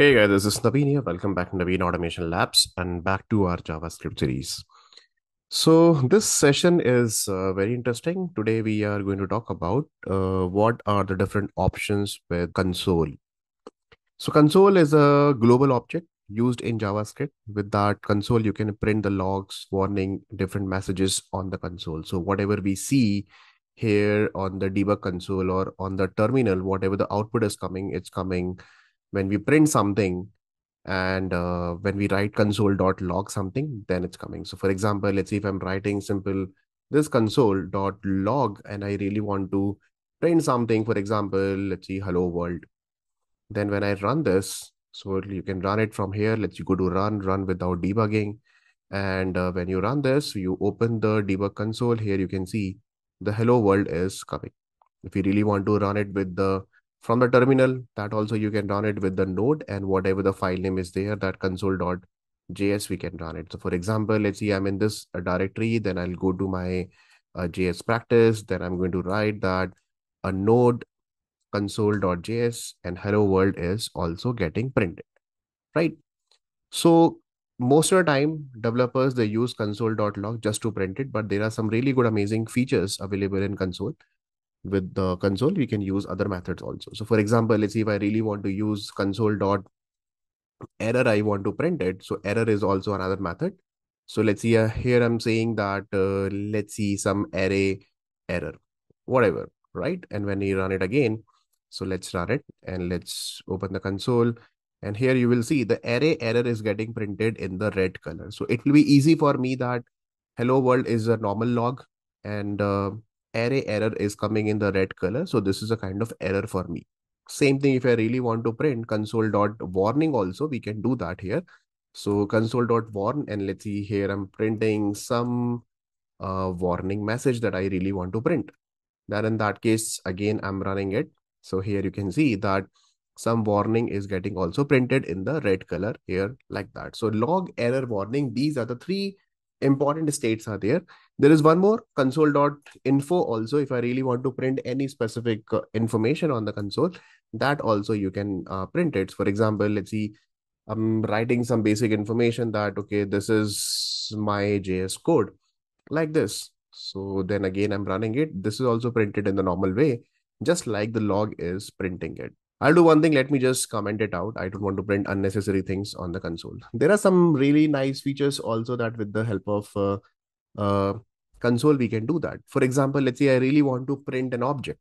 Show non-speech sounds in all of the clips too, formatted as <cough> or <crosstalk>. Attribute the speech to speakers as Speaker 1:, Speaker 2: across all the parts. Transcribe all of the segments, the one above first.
Speaker 1: Hey guys, this is Naveen here. Welcome back to Naveen Automation Labs and back to our JavaScript series. So this session is uh, very interesting. Today we are going to talk about uh, what are the different options with console. So console is a global object used in JavaScript. With that console, you can print the logs, warning, different messages on the console. So whatever we see here on the debug console or on the terminal, whatever the output is coming, it's coming when we print something and uh, when we write console.log something, then it's coming. So for example, let's see if I'm writing simple this console.log and I really want to print something, for example, let's see hello world. Then when I run this, so you can run it from here. Let's you go to run, run without debugging. And uh, when you run this, you open the debug console. Here you can see the hello world is coming. If you really want to run it with the from the terminal that also you can run it with the node and whatever the file name is there that console.js we can run it. So for example let's see i'm in this uh, directory then i'll go to my uh, js practice then i'm going to write that a node console.js and hello world is also getting printed right? So most of the time developers they use console.log just to print it but there are some really good amazing features available in console with the console, we can use other methods also. So for example, let's see if I really want to use console dot error, I want to print it. So error is also another method. So let's see uh, here I'm saying that uh, let's see some array error, whatever, right? And when we run it again, so let's run it and let's open the console. And here you will see the array error is getting printed in the red color. So it will be easy for me that hello world is a normal log and uh, array error is coming in the red color. So this is a kind of error for me. Same thing if I really want to print console dot warning also, we can do that here. So console dot warn and let's see here I'm printing some uh, warning message that I really want to print. Then in that case, again, I'm running it. So here you can see that some warning is getting also printed in the red color here like that. So log error warning, these are the three important states are there. There is one more console.info also. If I really want to print any specific uh, information on the console, that also you can uh, print it. For example, let's see, I'm writing some basic information that, okay, this is my JS code like this. So then again, I'm running it. This is also printed in the normal way, just like the log is printing it. I'll do one thing. Let me just comment it out. I don't want to print unnecessary things on the console. There are some really nice features also that with the help of uh, uh, console, we can do that. For example, let's say I really want to print an object.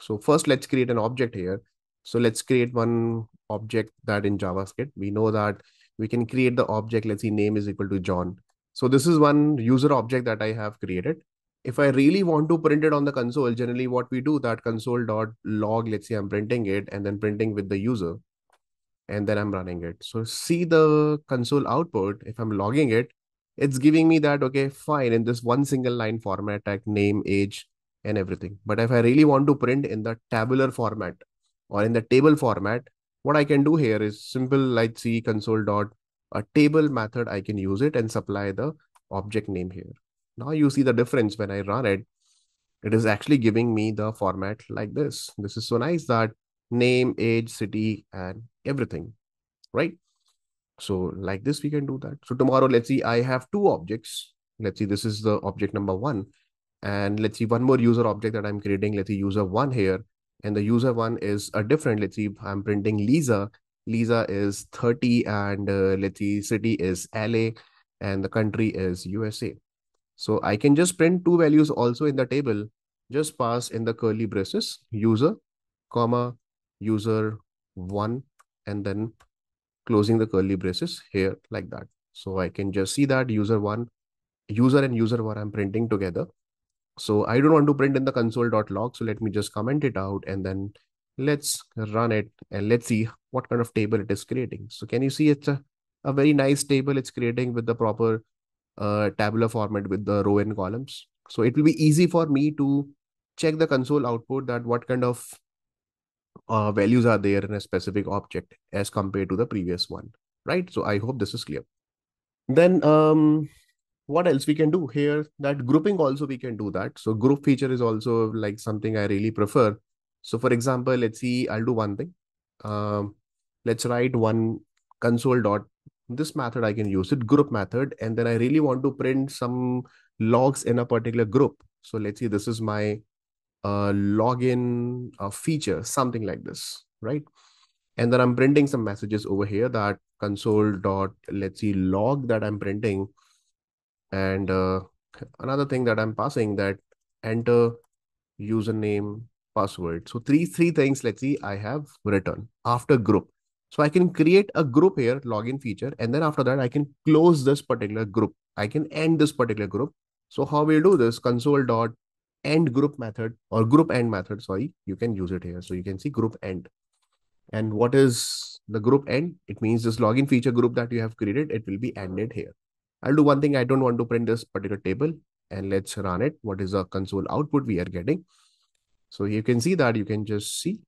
Speaker 1: So first, let's create an object here. So let's create one object that in JavaScript, we know that we can create the object. Let's see, name is equal to John. So this is one user object that I have created if I really want to print it on the console, generally what we do that console dot log, let's say I'm printing it and then printing with the user and then I'm running it. So see the console output. If I'm logging it, it's giving me that, okay, fine, in this one single line format, tag name, age, and everything. But if I really want to print in the tabular format or in the table format, what I can do here is simple like see console dot a table method. I can use it and supply the object name here. Now you see the difference when I run it. It is actually giving me the format like this. This is so nice that name, age, city, and everything, right? So like this, we can do that. So tomorrow, let's see, I have two objects. Let's see, this is the object number one. And let's see one more user object that I'm creating. Let's see user one here. And the user one is a different. Let's see, I'm printing Lisa. Lisa is 30 and uh, let's see, city is LA and the country is USA. So I can just print two values also in the table, just pass in the curly braces, user, comma, user one, and then closing the curly braces here like that. So I can just see that user one, user and user one I'm printing together. So I don't want to print in the console.log. So let me just comment it out and then let's run it and let's see what kind of table it is creating. So can you see it's a, a very nice table it's creating with the proper uh, tabular format with the row and columns. So it will be easy for me to check the console output that what kind of uh, values are there in a specific object as compared to the previous one, right? So I hope this is clear. Then um, what else we can do here? That grouping also we can do that. So group feature is also like something I really prefer. So for example, let's see, I'll do one thing. Um, let's write one console dot this method I can use it group method and then I really want to print some logs in a particular group. So let's see, this is my uh, login uh, feature, something like this, right? And then I'm printing some messages over here that console dot, let's see, log that I'm printing. And uh, another thing that I'm passing that enter username, password. So three, three things, let's see, I have written after group. So I can create a group here, login feature, and then after that, I can close this particular group. I can end this particular group. So how we do this? Console dot end group method or group end method. Sorry, you can use it here. So you can see group end. And what is the group end? It means this login feature group that you have created, it will be ended here. I'll do one thing. I don't want to print this particular table and let's run it. What is the console output we are getting? So you can see that you can just see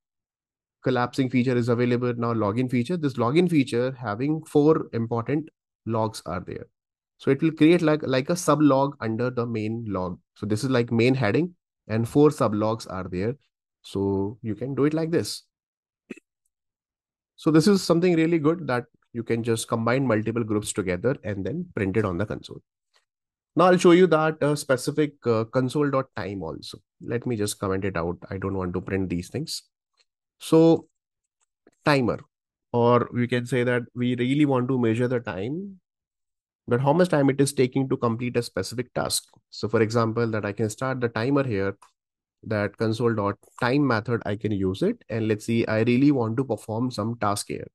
Speaker 1: collapsing feature is available now login feature this login feature having four important logs are there so it will create like like a sub log under the main log so this is like main heading and four sub logs are there so you can do it like this so this is something really good that you can just combine multiple groups together and then print it on the console now I'll show you that uh, specific uh, console.time also. Let me just comment it out. I don't want to print these things. So timer, or we can say that we really want to measure the time, but how much time it is taking to complete a specific task. So for example, that I can start the timer here, that console.time method, I can use it. And let's see, I really want to perform some task here.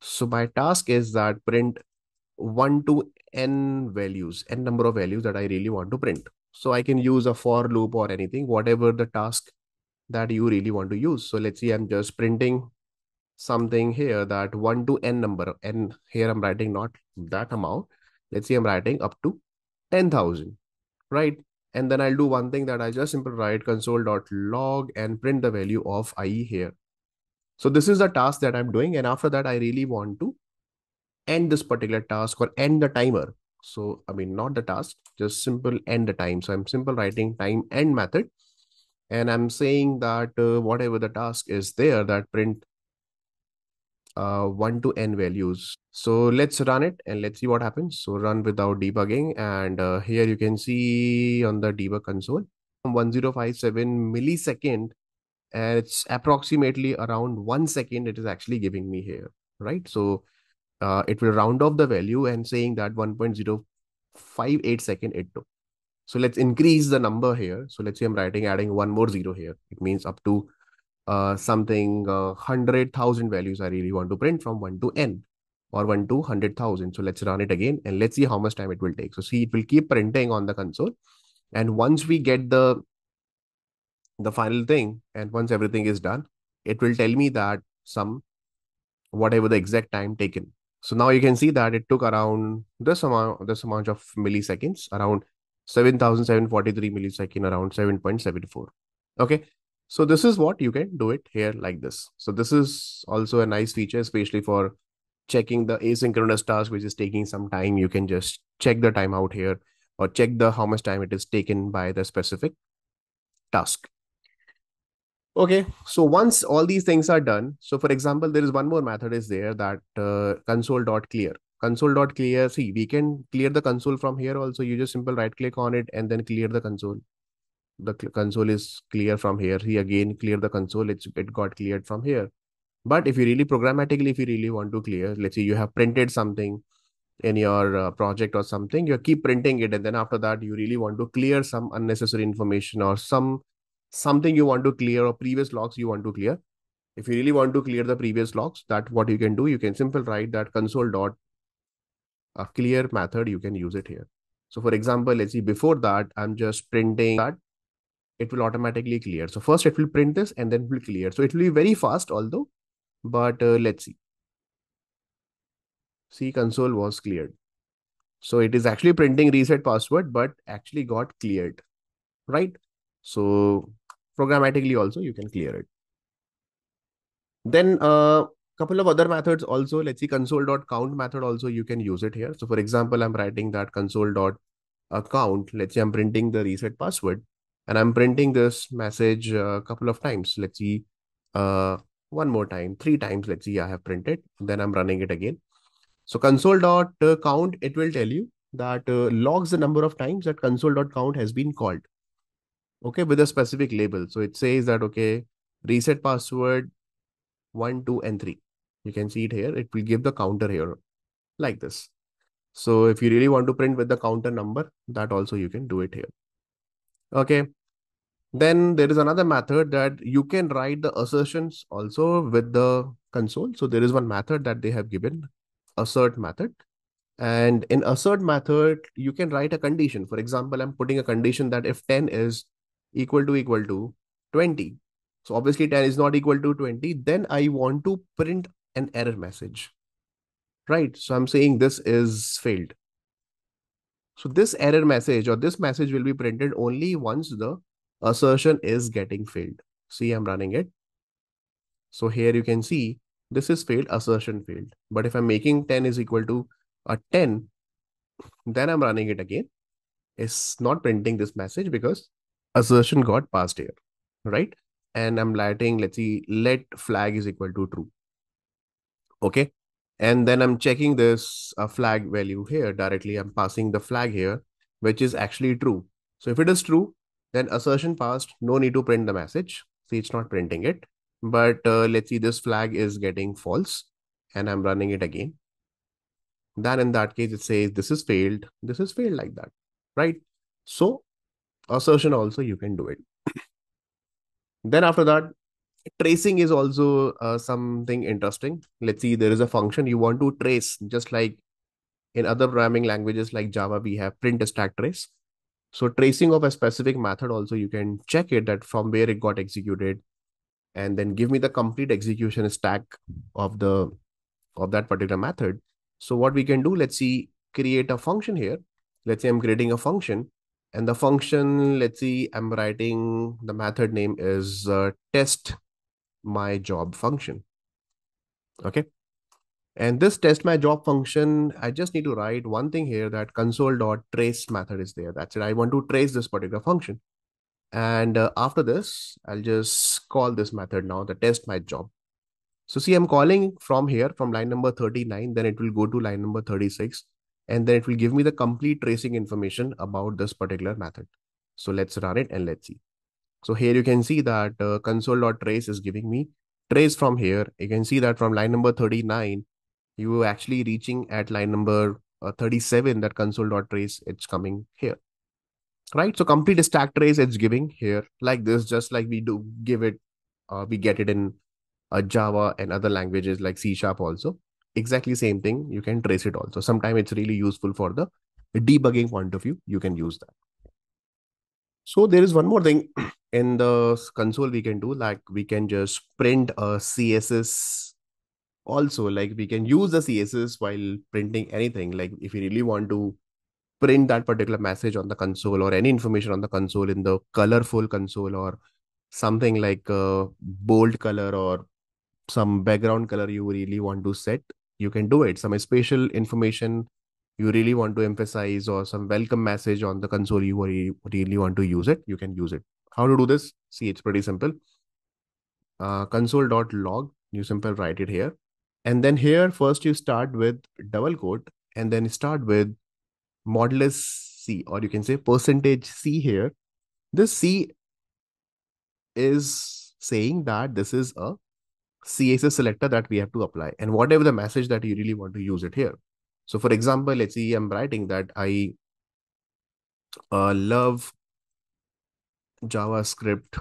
Speaker 1: So my task is that print 1 to n values, n number of values that I really want to print. So I can use a for loop or anything, whatever the task that you really want to use. So let's see, I'm just printing something here that 1 to n number. And here I'm writing not that amount. Let's see, I'm writing up to 10,000, right? And then I'll do one thing that I just simply write console.log and print the value of i here. So this is the task that I'm doing. And after that, I really want to end this particular task or end the timer. So, I mean, not the task, just simple end the time. So I'm simple writing time end method. And I'm saying that uh, whatever the task is there that print uh, 1 to n values. So let's run it and let's see what happens. So run without debugging. And uh, here you can see on the debug console, 1057 millisecond. And it's approximately around one second it is actually giving me here, right? So uh, it will round off the value and saying that 1.058 second it took. So let's increase the number here. So let's say I'm writing, adding one more zero here. It means up to uh, something uh, 100,000 values I really want to print from 1 to n or 1 to 100,000. So let's run it again and let's see how much time it will take. So see, it will keep printing on the console. And once we get the the final thing and once everything is done, it will tell me that some whatever the exact time taken. So now you can see that it took around this amount, this amount of milliseconds, around 7,743 millisecond, around 7.74. Okay. So this is what you can do it here like this. So this is also a nice feature, especially for checking the asynchronous task, which is taking some time. You can just check the time out here or check the how much time it is taken by the specific task. Okay, so once all these things are done, so for example, there is one more method is there that uh, console.clear. Console.clear, see, we can clear the console from here also. You just simple right click on it and then clear the console. The console is clear from here. See, again, clear the console. It's, it got cleared from here. But if you really programmatically, if you really want to clear, let's say you have printed something in your uh, project or something, you keep printing it. And then after that, you really want to clear some unnecessary information or some something you want to clear or previous logs you want to clear. If you really want to clear the previous logs, that what you can do, you can simple write that console dot a clear method, you can use it here. So for example, let's see, before that, I'm just printing that it will automatically clear. So first it will print this and then it will clear. So it will be very fast although, but uh, let's see. See console was cleared. So it is actually printing reset password, but actually got cleared, right? So programmatically also you can clear it. Then uh, couple of other methods also, let's see console.count method also you can use it here. So for example, I'm writing that console.account. Let's say I'm printing the reset password and I'm printing this message a couple of times. Let's see, uh, one more time, three times. Let's see, I have printed. Then I'm running it again. So console dot uh, count, it will tell you that uh, logs the number of times that console dot count has been called. Okay, with a specific label. So it says that, okay, reset password one, two, and three. You can see it here. It will give the counter here like this. So if you really want to print with the counter number, that also you can do it here. Okay. Then there is another method that you can write the assertions also with the console. So there is one method that they have given, assert method. And in assert method, you can write a condition. For example, I'm putting a condition that if 10 is equal to equal to 20, so obviously 10 is not equal to 20, then I want to print an error message, right? So I'm saying this is failed. So this error message or this message will be printed only once the assertion is getting failed. See, I'm running it. So here you can see this is failed, assertion failed. But if I'm making 10 is equal to a 10, then I'm running it again. It's not printing this message because assertion got passed here, right? And I'm writing, let's see, let flag is equal to true. Okay. And then I'm checking this uh, flag value here directly. I'm passing the flag here, which is actually true. So if it is true, then assertion passed, no need to print the message. See, it's not printing it. But uh, let's see, this flag is getting false and I'm running it again. Then in that case, it says this is failed. This is failed like that, right? So assertion also, you can do it. <clears throat> then after that, tracing is also uh, something interesting. Let's see, there is a function you want to trace, just like in other programming languages like Java, we have print stack trace. So tracing of a specific method also, you can check it that from where it got executed and then give me the complete execution stack of the of that particular method. So what we can do, let's see, create a function here. Let's say I'm creating a function and the function, let's see, I'm writing the method name is uh, test my job function. Okay. And this test my job function, I just need to write one thing here that console dot trace method is there. That's it. I want to trace this particular function. And uh, after this, I'll just call this method now, the test my job. So see, I'm calling from here, from line number 39, then it will go to line number 36, and then it will give me the complete tracing information about this particular method. So let's run it and let's see. So here you can see that uh, console.trace is giving me trace from here. You can see that from line number 39, you actually reaching at line number uh, 37, that console.trace, it's coming here. Right. So complete stack trace it's giving here like this, just like we do give it, uh, we get it in uh, Java and other languages like C Sharp also. Exactly same thing. You can trace it also. Sometimes it's really useful for the debugging point of view. You can use that. So there is one more thing <clears throat> in the console we can do, like we can just print a CSS also, like we can use the CSS while printing anything. Like if you really want to print that particular message on the console or any information on the console in the colorful console or something like a bold color or some background color you really want to set, you can do it. Some special information you really want to emphasize or some welcome message on the console you really want to use it, you can use it. How to do this? See, it's pretty simple. Uh, console.log, you simply write it here. And then here, first you start with double quote and then start with modulus C, or you can say percentage C here. This C is saying that this is a CSS selector that we have to apply and whatever the message that you really want to use it here. So for example, let's see, I'm writing that I uh, love JavaScript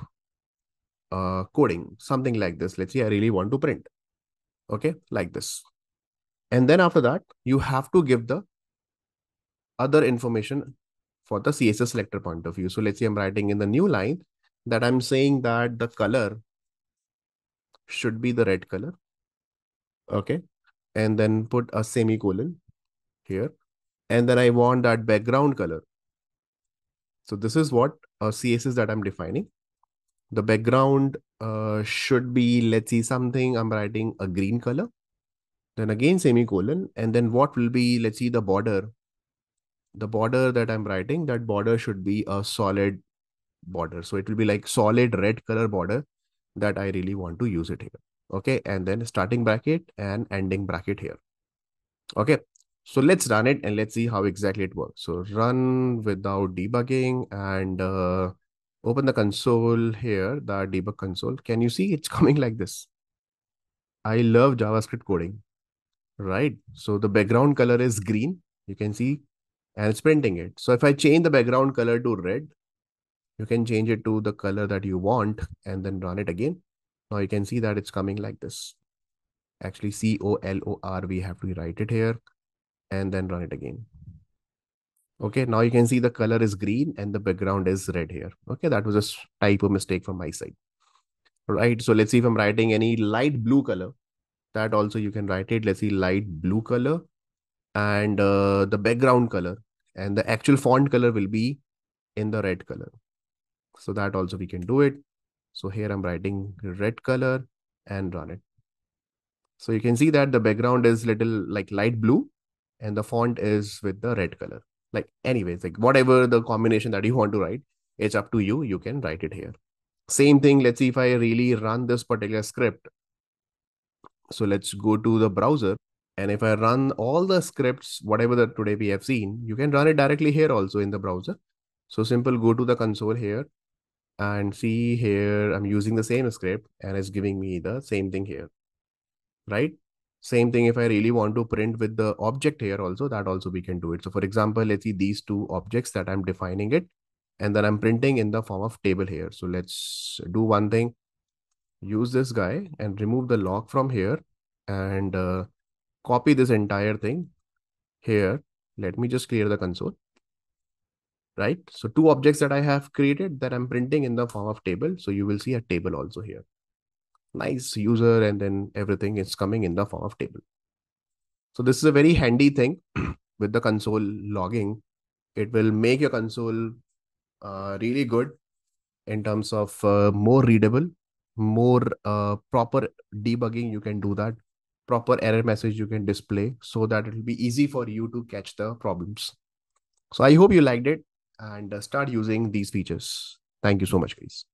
Speaker 1: uh, coding, something like this. Let's say I really want to print. Okay, like this. And then after that, you have to give the other information for the CSS selector point of view. So let's say I'm writing in the new line that I'm saying that the color should be the red color. Okay. And then put a semicolon here. And then I want that background color. So this is what a CSS that I'm defining. The background uh, should be, let's see, something I'm writing a green color. Then again, semicolon. And then what will be, let's see, the border. The border that I'm writing, that border should be a solid border. So it will be like solid red color border that I really want to use it here. Okay. And then starting bracket and ending bracket here. Okay. So let's run it and let's see how exactly it works. So run without debugging and uh, open the console here, the debug console. Can you see it's <laughs> coming like this? I love JavaScript coding, right? So the background color is green. You can see and it's printing it. So if I change the background color to red, you can change it to the color that you want and then run it again. Now you can see that it's coming like this. Actually, C-O-L-O-R, we have to write it here and then run it again. Okay, now you can see the color is green and the background is red here. Okay, that was a type of mistake from my side. Right, so let's see if I'm writing any light blue color. That also you can write it. Let's see light blue color and uh, the background color and the actual font color will be in the red color. So that also we can do it. So here I'm writing red color and run it. So you can see that the background is little like light blue and the font is with the red color. Like anyways like whatever the combination that you want to write it's up to you. You can write it here. Same thing let's see if i really run this particular script. So let's go to the browser and if i run all the scripts whatever that today we have seen you can run it directly here also in the browser. So simple go to the console here and see here i'm using the same script and it's giving me the same thing here. Right same thing if I really want to print with the object here also, that also we can do it. So for example, let's see these two objects that I'm defining it, and then I'm printing in the form of table here. So let's do one thing, use this guy and remove the log from here and uh, copy this entire thing here. Let me just clear the console. Right. So two objects that I have created that I'm printing in the form of table. So you will see a table also here nice user and then everything is coming in the form of table. So this is a very handy thing <clears throat> with the console logging. It will make your console uh, really good in terms of uh, more readable, more uh, proper debugging. You can do that. Proper error message you can display so that it will be easy for you to catch the problems. So I hope you liked it and uh, start using these features. Thank you so much, guys.